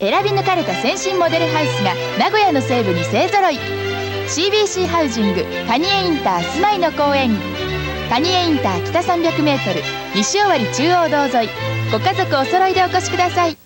選び抜かれた先進モデルハウスが名古屋の西部に勢ぞろい。CBC ハウジング蟹江インター住まいの公園。蟹江インター北 300m 西尾割中央道沿い。ご家族お揃いでお越しください。